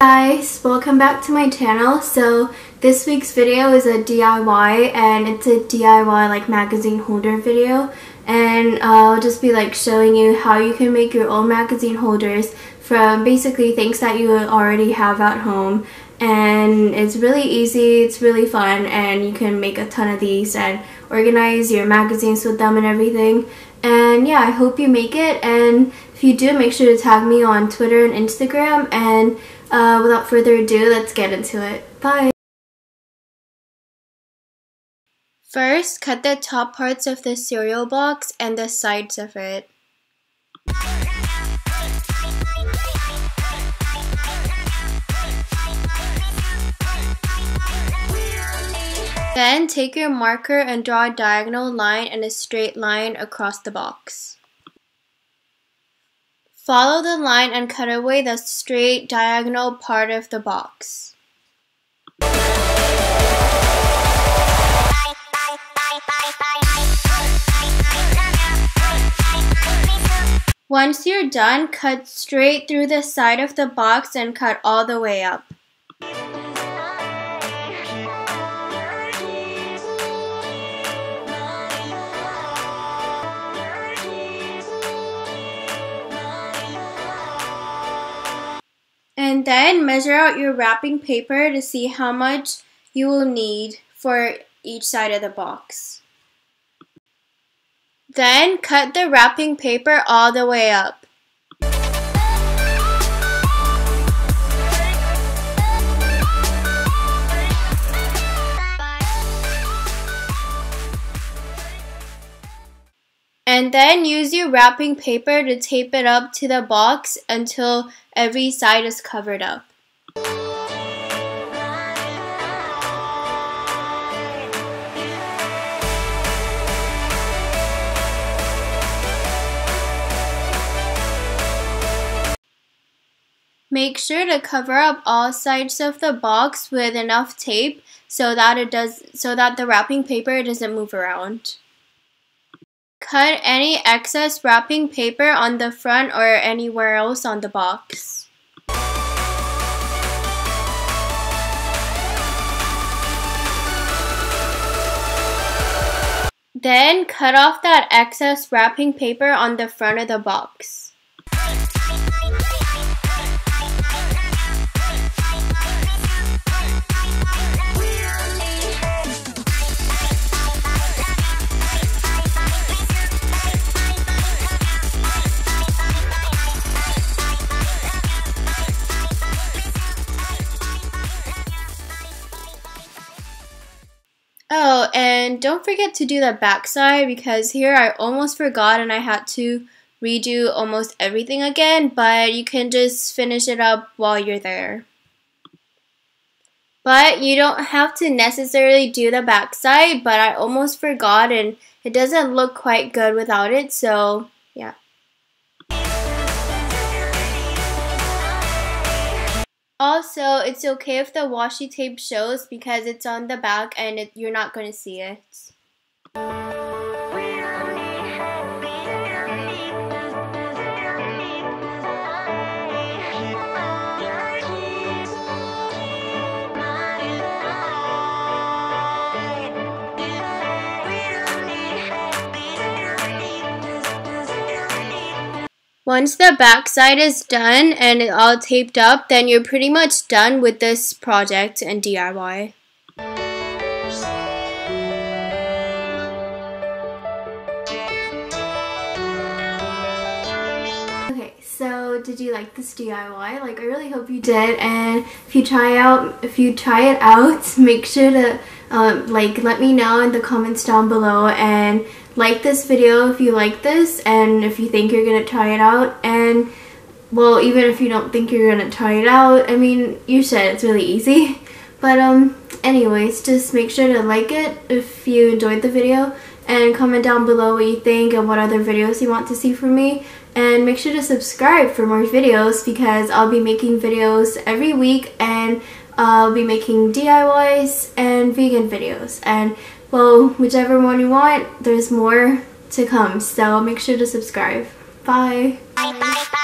guys, welcome back to my channel. So this week's video is a DIY and it's a DIY like magazine holder video. And I'll just be like showing you how you can make your own magazine holders from basically things that you already have at home. And it's really easy, it's really fun and you can make a ton of these and organize your magazines with them and everything. And yeah I hope you make it and if you do make sure to tag me on Twitter and Instagram and uh, without further ado let's get into it. Bye! First, cut the top parts of the cereal box and the sides of it. Then take your marker and draw a diagonal line and a straight line across the box. Follow the line and cut away the straight diagonal part of the box. Once you're done, cut straight through the side of the box and cut all the way up. Then measure out your wrapping paper to see how much you will need for each side of the box. Then cut the wrapping paper all the way up. And then use your wrapping paper to tape it up to the box until every side is covered up. Make sure to cover up all sides of the box with enough tape so that it does so that the wrapping paper doesn't move around. Cut any excess wrapping paper on the front or anywhere else on the box. Then cut off that excess wrapping paper on the front of the box. And don't forget to do the back side because here I almost forgot and I had to redo almost everything again, but you can just finish it up while you're there. But you don't have to necessarily do the back side, but I almost forgot and it doesn't look quite good without it, so Also, it's okay if the washi tape shows because it's on the back and it, you're not going to see it. Once the back side is done and all taped up, then you're pretty much done with this project and DIY. Did you like this DIY? Like I really hope you did and if you try out if you try it out, make sure to um, like let me know in the comments down below and like this video if you like this and if you think you're gonna try it out and well even if you don't think you're gonna try it out I mean you should it's really easy but um anyways just make sure to like it if you enjoyed the video and comment down below what you think and what other videos you want to see from me and make sure to subscribe for more videos because I'll be making videos every week and I'll be making DIYs and vegan videos and well, whichever one you want, there's more to come. So make sure to subscribe. Bye. Bye, bye, bye.